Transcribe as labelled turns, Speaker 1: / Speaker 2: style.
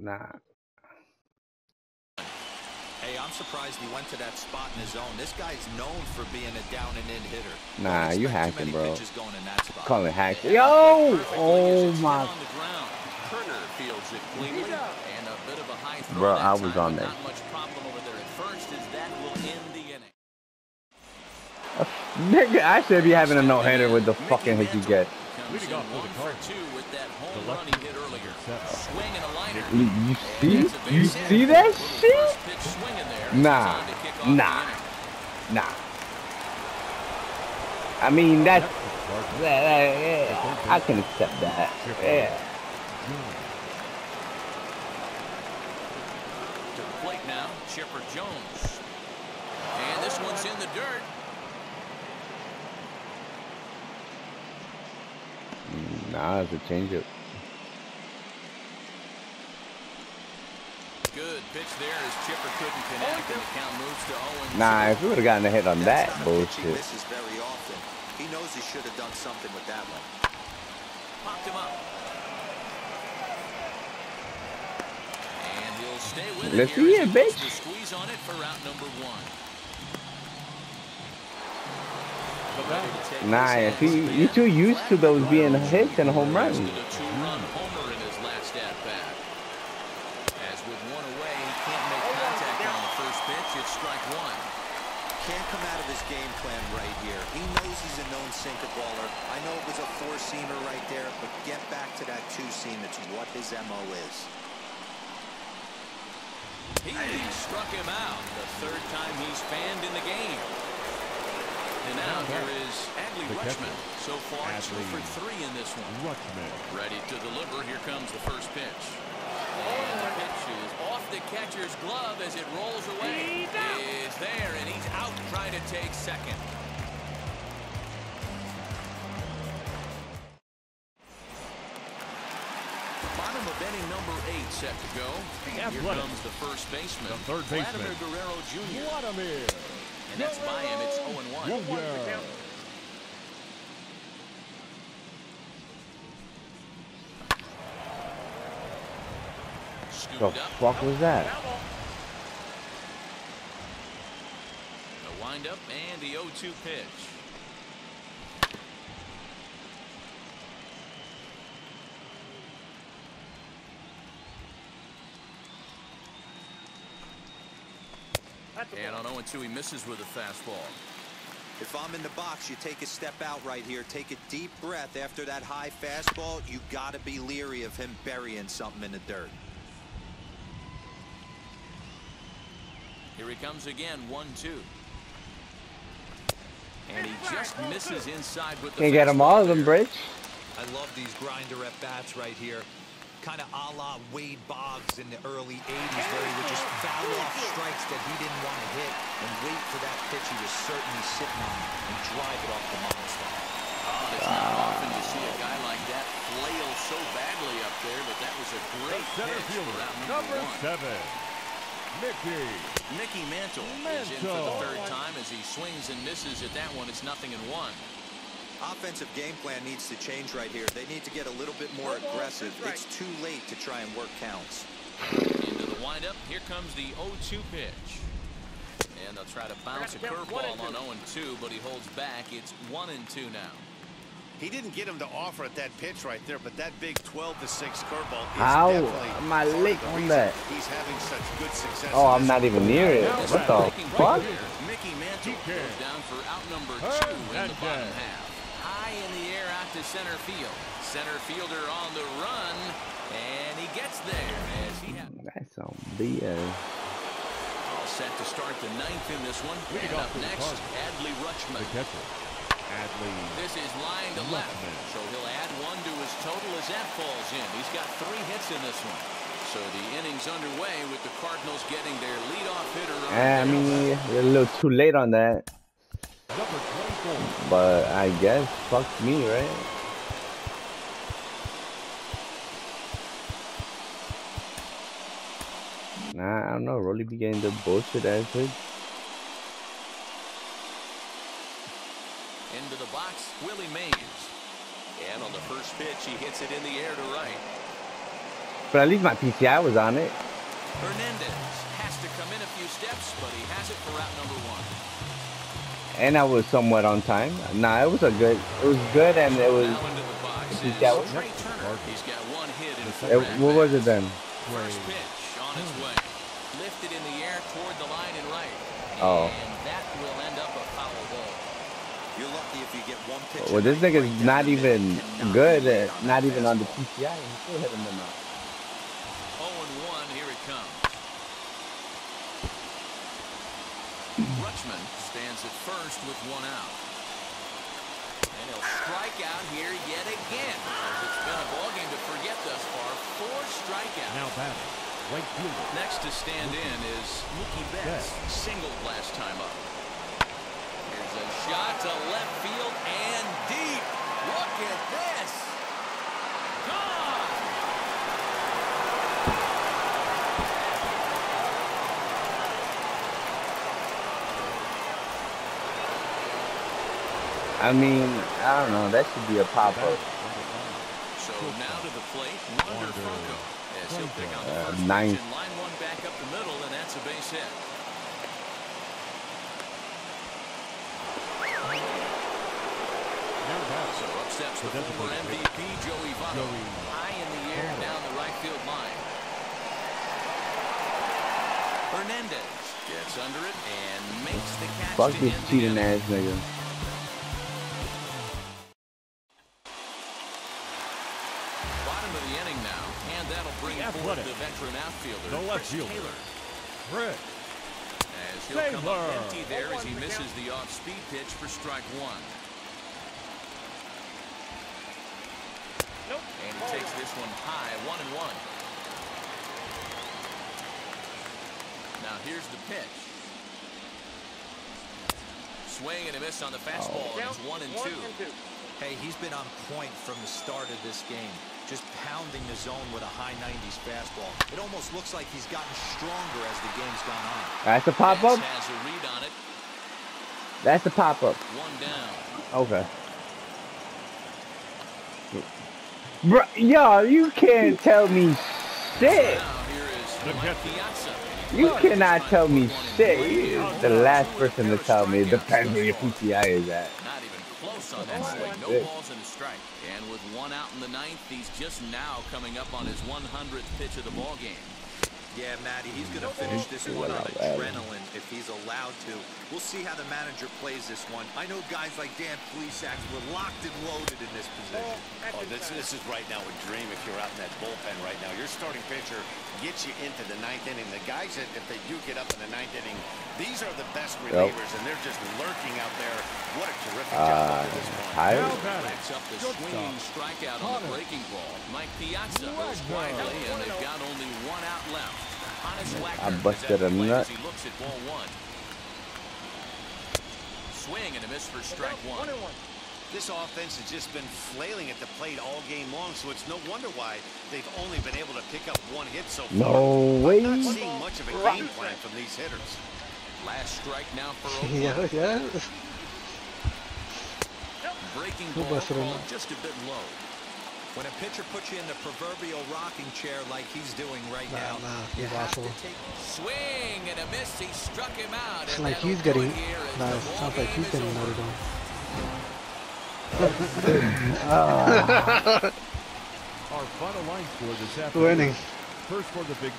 Speaker 1: Nah.
Speaker 2: Hey, I'm surprised he went to that spot in his zone. This guy's known for being a down and in hitter.
Speaker 1: Nah, you hacking, bro.
Speaker 2: Call
Speaker 1: it hack. Yo! Oh my. Bro, I was on there. Nigga, I should be having a no hitter with the fucking hit you get. Leading off for the Cardinals. You, you see? You see that shit? Nah. Nah. Nah. I mean, that's... That, that, yeah, I can accept that. Yeah.
Speaker 3: To the plate now, Chipper Jones. And this one's in the dirt.
Speaker 1: Nah, it's a changeup.
Speaker 3: Good pitch there as Chipper couldn't connect oh, and the count moves to 0
Speaker 1: Nah, if we would have gotten a hit on That's that bullshit.
Speaker 2: Misses very often. He knows he should have done something with that one.
Speaker 3: Popped him up. And he'll stay with
Speaker 1: Let's see it, bitch.
Speaker 3: Squeeze on it for route number one.
Speaker 1: Nah, if he, you're too used to those being hits and home runs.
Speaker 2: As with one away, he can't come out of his game plan right here. He knows he's a known sinker baller. I know it was a four-seamer right there, but get back to that two-seam. It's what his MO is.
Speaker 3: He struck him out the third time he's fanned in the game. And now here is Adley Rutschman. So far, two for three in this one. Rutschman. Ready to deliver. Here comes the first pitch. And the pitch is off the catcher's glove as it rolls away. Is there, and he's out trying to take second. Bottom of inning number eight set to go. Here comes the first baseman.
Speaker 4: The third baseman.
Speaker 3: Vladimir Guerrero Jr.
Speaker 4: Vladimir.
Speaker 3: And that's by him. It's 0-1.
Speaker 1: The fuck was that?
Speaker 3: The windup and the 0-2 pitch. And on 0-2, he misses with a fastball.
Speaker 2: If I'm in the box, you take a step out right here. Take a deep breath after that high fastball. You got to be leery of him burying something in the dirt.
Speaker 3: Here he comes again, 1-2. And he just misses inside with the
Speaker 1: Can't get them all of them, Bridge.
Speaker 2: I love these grinder at bats right here kind of a la Wade Boggs in the early 80s where he would just foul off strikes that he didn't want to hit and wait for that pitch he was certainly sitting on and drive it off the monster.
Speaker 3: Oh, it's not often to see a guy like that flail so badly up there, but that was a great pitch for number,
Speaker 4: number seven. Mickey.
Speaker 3: Mickey Mantle,
Speaker 4: Mantle
Speaker 3: is in for the third time as he swings and misses at that one. It's nothing in one.
Speaker 2: Offensive game plan needs to change right here. They need to get a little bit more aggressive. It's too late to try and work counts.
Speaker 3: Into the windup. Here comes the 0-2 pitch. And they'll try to bounce a curveball on 0-2, but he holds back. It's 1-2 now.
Speaker 5: He didn't get him to offer at that pitch right there, but that big 12 to 6 curveball is
Speaker 1: How
Speaker 5: definitely
Speaker 1: am I late on that?
Speaker 5: He's having such good success.
Speaker 1: Oh, I'm not even near it. What the fuck?
Speaker 3: Mickey Mantle goes down for out number two in the bottom half high in the air out to center field. Center fielder on the run, and he gets there as he has.
Speaker 1: That's some BS.
Speaker 3: All set to start the ninth in this one. And up next, Adley Rutschman.
Speaker 4: Adley.
Speaker 3: This is line to left, so he'll add one to his total as that falls in. He's got three hits in this one. So the inning's underway with the Cardinals getting their leadoff hitter.
Speaker 1: I mean, a little too late on that. But I guess fuck me, right? Nah, I don't know. Rolly be getting the bullshit answered.
Speaker 3: Into the box, Willie Mays. And on the first pitch, he hits it in the air to right.
Speaker 1: But at least my PCI was on it.
Speaker 3: Hernandez has to come in a few steps, but he has it for route number one.
Speaker 1: And I was somewhat on time. Nah, it was a good. It was good, and it was.
Speaker 3: Now into the box
Speaker 1: Is
Speaker 3: is
Speaker 1: that what-
Speaker 3: He's got one hit in
Speaker 1: It, what was it then?
Speaker 3: First pitch on its way. Lifted in the air toward the line and right.
Speaker 1: Oh.
Speaker 3: And that will end up a foul ball.
Speaker 2: You're lucky if you get one pitch.
Speaker 1: Well, this nigga's not even good. uh, Not even on the PCI. and He still hit him in the.
Speaker 3: 0 and 1, here it comes. Rutschman at first with one out. And he'll strike out here yet again. It's been a ballgame to forget thus far. Four strikeouts.
Speaker 4: Now batting. Right fielder.
Speaker 3: Next to stand in is Mookie Betts. Singled last time up. Here's a shot to left field and deep. Look at this. Gone.
Speaker 1: I mean, I don't know. That should be a pop up.
Speaker 3: So now to the plate, Wander Franco. As he'll pick on the
Speaker 1: Uh,
Speaker 3: first
Speaker 1: ninth.
Speaker 3: pitch line one back up the middle, and that's a base hit. So up steps the
Speaker 4: So that's a
Speaker 3: former MVP Joey Votto. High in the air down the right field line. Hernandez gets under it and makes the catch
Speaker 1: Fuck
Speaker 3: to
Speaker 1: this cheating ass nigga.
Speaker 3: Veteran outfielder,
Speaker 4: The left
Speaker 3: Chris
Speaker 4: fielder.
Speaker 3: Taylor.
Speaker 4: Chris.
Speaker 3: As he'll come up empty there as he misses the off-speed pitch for strike one. Nope. And he takes this one high, one and one. Now here's the pitch. Swing and a miss on the fastball, and it's oh. one and two.
Speaker 2: Hey, he's been on point from the start of this game. Just pounding the zone with a high 90s fastball. It almost looks like he's gotten stronger as the game's gone on.
Speaker 1: That's a pop up.
Speaker 3: Betts has a read on it,
Speaker 1: That's the pop up.
Speaker 3: one down.
Speaker 1: Okay. Bro, yo, you can't tell me shit.
Speaker 3: Now here is
Speaker 4: The
Speaker 3: Mike
Speaker 4: catcher.
Speaker 3: Piazza.
Speaker 1: You cannot tell me shit. You is the last person to tell me. It depends where your PCI is at.
Speaker 3: Not even close that
Speaker 1: Oh,
Speaker 3: swing. No balls and a strike. And with one out in the ninth, he's just now coming up on his 100th pitch of the ball game.
Speaker 2: Yeah, Matty, he's going to finish this one on adrenaline if he's allowed to. We'll see how the manager plays this one. I know guys like Dan Plesac were locked and loaded in this position.
Speaker 5: Oh, this, this is right now a dream if you're out in that bullpen right now. Your starting pitcher gets you into the ninth inning. The guys that, if they do get up in the ninth inning, these are the best relievers, and they're just lurking out there. What a terrific job
Speaker 1: Uh,
Speaker 5: up this point.
Speaker 1: tired?
Speaker 4: Now batting.
Speaker 3: Backs up the
Speaker 4: Shortstop.
Speaker 3: swinging strikeout on the breaking ball. Mike Piazza goes quietly, and they've got only one out left. Honus Wagner
Speaker 1: I busted
Speaker 3: at
Speaker 1: a nut.
Speaker 3: as he looks at ball one. Swing and a miss for strike one.
Speaker 5: This offense has just been flailing at the plate all game long, so it's no wonder why they've only been able to pick up one hit so far.
Speaker 1: No way.
Speaker 5: I'm not seeing much of a game plan from these hitters.
Speaker 3: Last strike now for
Speaker 6: Ya,
Speaker 3: Oakland.
Speaker 6: ya.
Speaker 3: Breaking
Speaker 6: Who
Speaker 3: ball
Speaker 6: Barcelona?
Speaker 3: just a bit low.
Speaker 2: When a pitcher puts you in the proverbial rocking chair like he's doing right
Speaker 6: Nah,
Speaker 2: now,
Speaker 6: nah,
Speaker 2: you
Speaker 6: he's
Speaker 2: have to take
Speaker 3: Swing and a miss. He struck him out.
Speaker 6: It's like he's getting.
Speaker 3: here as
Speaker 6: Nah, it sounds like he's getting
Speaker 3: over.
Speaker 6: loaded on. Ah.
Speaker 4: Our final line score this afternoon.
Speaker 6: Winning.
Speaker 4: First for the big